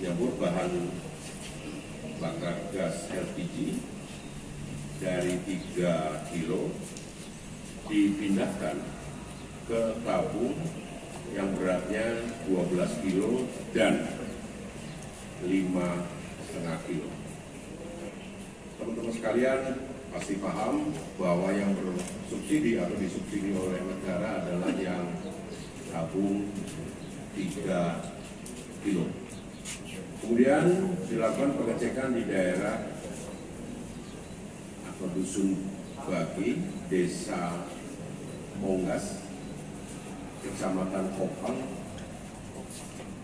menyambut bahan bakar gas LPG dari 3 kilo dipindahkan ke tabung yang beratnya 12 kilo dan 5,5 kilo. Teman-teman sekalian pasti paham bahwa yang bersubsidi atau disubsidi oleh negara adalah yang tabung 3 kilo. Kemudian dilakukan pengecekan di daerah atau dusun Bagi, desa Monggas, kecamatan Kopang,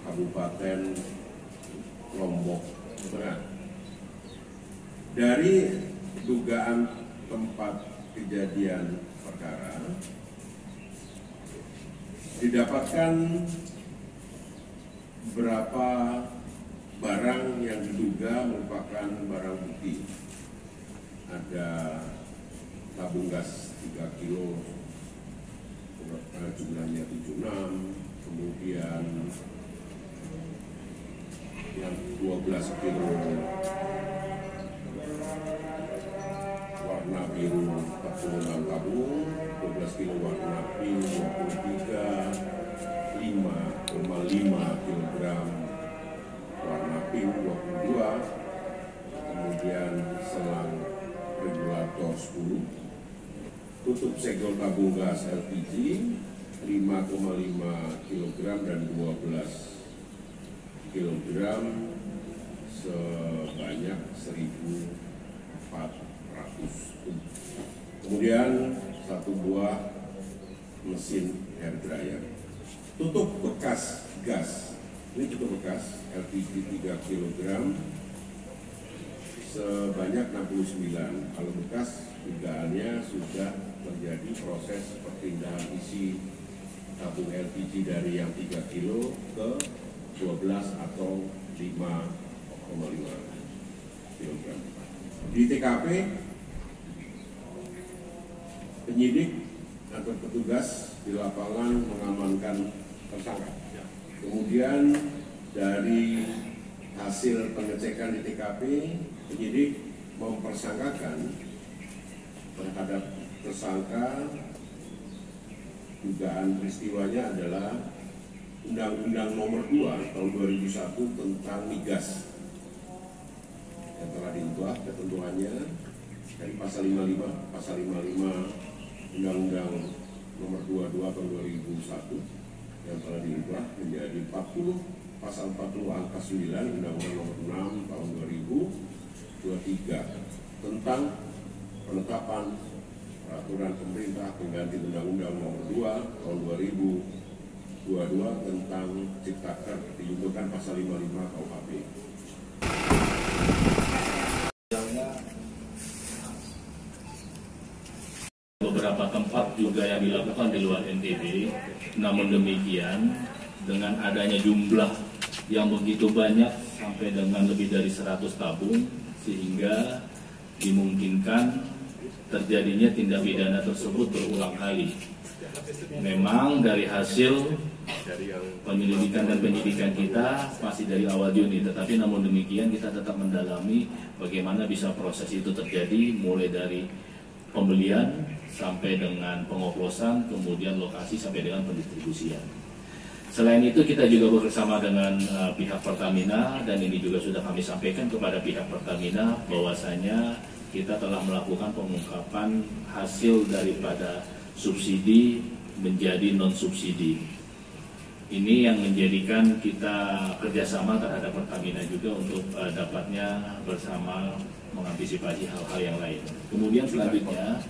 Kabupaten Lombok Tengah. Dari dugaan tempat kejadian perkara, didapatkan berapa barang yang diduga merupakan barang bukti. Ada tabung gas 3 kilo, jumlahnya 76, kemudian yang 12 kilo warna biru 46 tabung, 12 kilo warna pink 23, 5,5 kilogram warna pink 22, kemudian selang regulator 10, tutup segel tabung gas LPG 5,5 kg dan 12 kg sebanyak 1.400 Kemudian satu buah mesin hair dryer. Tutup bekas gas, ini cukup bekas, LPG 3 kg sebanyak 69. Kalau bekas dugaannya sudah terjadi proses perpindahan isi tabung LPG dari yang 3 kilo ke 12 atau 5,5 kg. Di TKP penyidik atau petugas di lapangan mengamankan tersangka. Kemudian dari hasil pengecekan di TKP, penyidik mempersangkakan terhadap tersangka dugaan peristiwanya adalah Undang-Undang Nomor 2 Tahun 2001 tentang migas. Yang telah diubah ketentuannya dari pasal 55, pasal 55 Undang-Undang Nomor 22 Tahun 2001 yang telah diubah menjadi 40 pasal 40 angka 9 Undang-Undang Nomor 6 Tahun 2023 tentang penetapan peraturan pemerintah pengganti Undang-Undang Nomor 2 Tahun 2022 tentang Ciptaker dijumlahkan pasal 55 KUHP. Beberapa tempat juga yang dilakukan di luar NTB. Namun demikian, dengan adanya jumlah yang begitu banyak sampai dengan lebih dari 100 tabung, sehingga dimungkinkan terjadinya tindak pidana tersebut berulang kali. Memang dari hasil penyelidikan dan penyidikan kita masih dari awal Juni, tetapi namun demikian kita tetap mendalami bagaimana bisa proses itu terjadi mulai dari pembelian sampai dengan pengoplosan, kemudian lokasi sampai dengan pendistribusian. Selain itu kita juga bersama dengan uh, pihak Pertamina dan ini juga sudah kami sampaikan kepada pihak Pertamina bahwasanya kita telah melakukan pengungkapan hasil daripada subsidi menjadi non subsidi. Ini yang menjadikan kita kerjasama terhadap Pertamina juga untuk uh, dapatnya bersama mengantisipasi hal-hal yang lain. Kemudian selanjutnya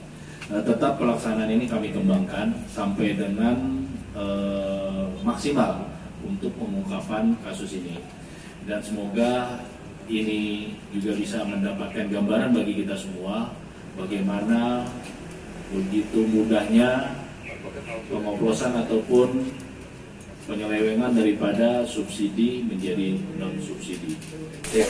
uh, tetap pelaksanaan ini kami kembangkan sampai dengan uh, maksimal untuk pengungkapan kasus ini. Dan semoga ini juga bisa mendapatkan gambaran bagi kita semua bagaimana begitu mudahnya pengoplosan ataupun penyelewengan daripada subsidi menjadi non subsidi. Ya.